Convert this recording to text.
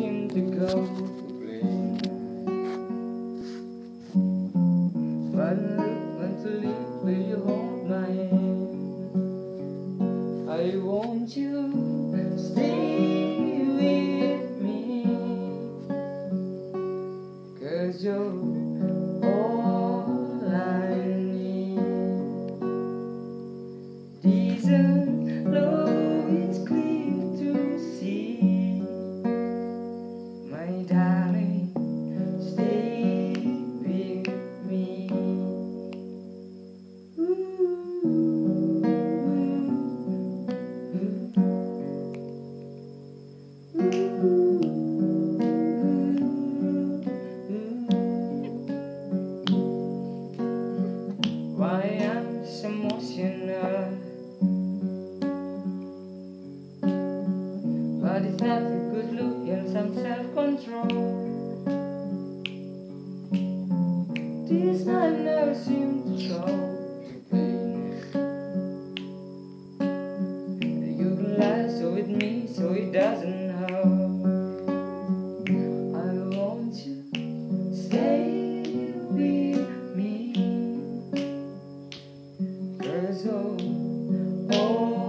seem to go plain. But mentally, will you hold my hand? I want you to stay with me. Cause you're all I need. Desert love, it's clear Why I'm so emotional But it's not a good look and some self-control This night never seemed to me so it doesn't Cause oh,